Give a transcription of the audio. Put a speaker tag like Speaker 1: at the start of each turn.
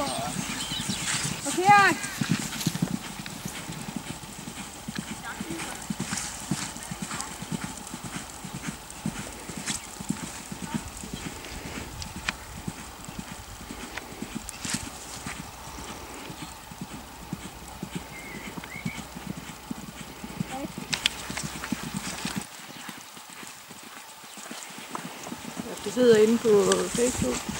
Speaker 1: Okay.
Speaker 2: Det sidder inde på Facebook.